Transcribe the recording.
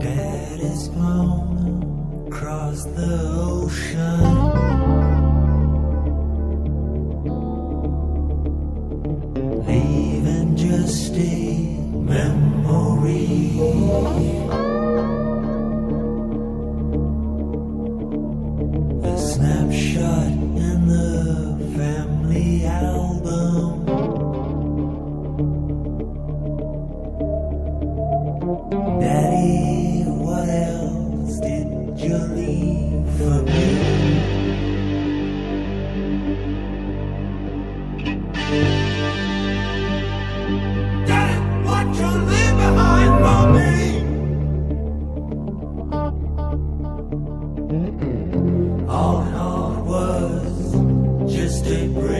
Daddy's flown across the ocean. Snapshot in the family All in all, it was just a break